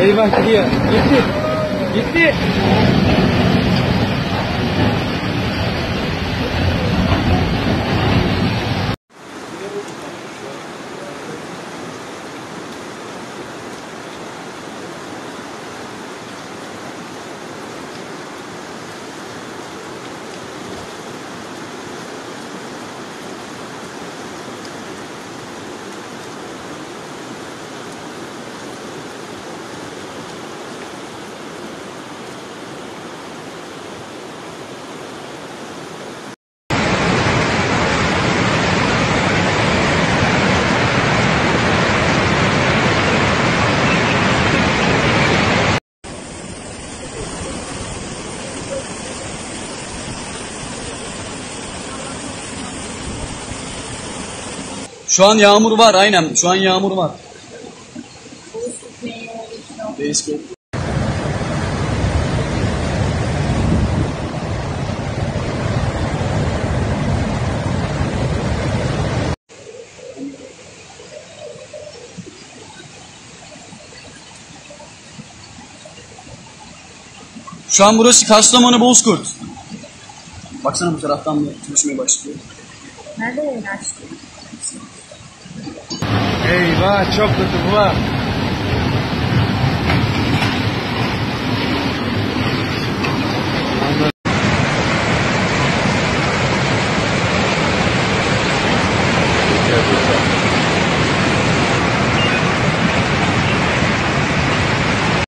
Eyvah gidiyor. Gitti. Gitti. Şu an yağmur var aynen. Şu an yağmur var. Değişik. Şu an burası Kastamonu Bozkurt. Baksana bu taraftan da çalışmaya başlıyor. Nerede yayın? Eyvah çok kötü bu. ha.